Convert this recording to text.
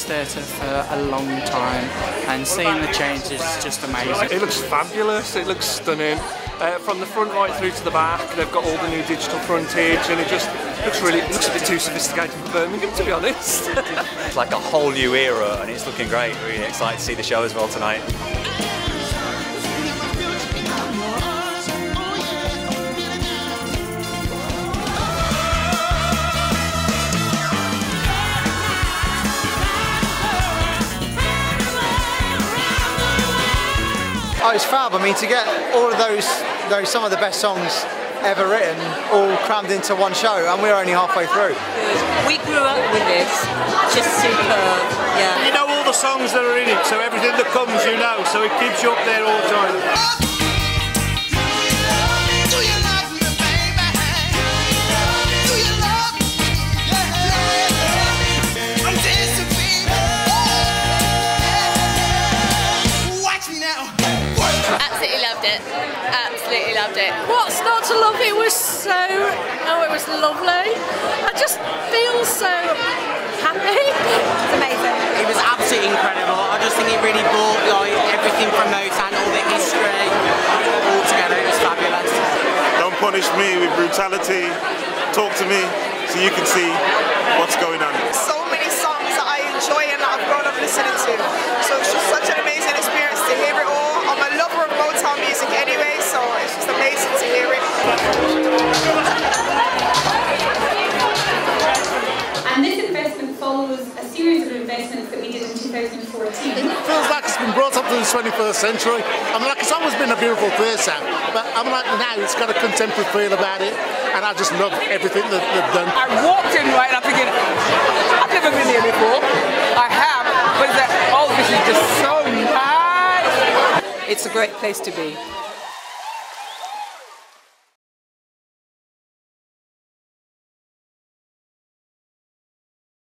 theatre for a long time, and seeing the change is just amazing. It looks fabulous, it looks stunning. Uh, from the front right through to the back, they've got all the new digital frontage, and it just looks really, it looks a bit too sophisticated for Birmingham, to be honest. it's like a whole new era, and it's looking great. Really excited to see the show as well tonight. Oh, it's fab. I mean, to get all of those, those some of the best songs ever written, all crammed into one show, and we're only halfway through. We grew up with this, just superb. Yeah. You know all the songs that are in it, so everything that comes, you know, so it keeps you up there all the time. Absolutely loved it. Absolutely loved it. What's not to love? It was so, oh, it was lovely. I just feel so happy. It's amazing. It was absolutely incredible. I just think it really brought like everything from Motown, all the history, all together. It was fabulous. Don't punish me with brutality. Talk to me so you can see what's going on. So many songs that I enjoy and that I've grown up listening to. So it's just such an amazing experience to hear it all. I'm a lover of Motown music anyway, so it's just amazing to hear it. And this investment follows a series of investments that we did in 2014. It feels like it's been brought up to the 21st century. I mean, like it's always been a beautiful theatre, but I'm like now it's got a contemporary feel about it, and I just love everything that they've done. I walked in right up again. I've never been here before. I have, but that, oh, this is just so nice. It's a great place to be.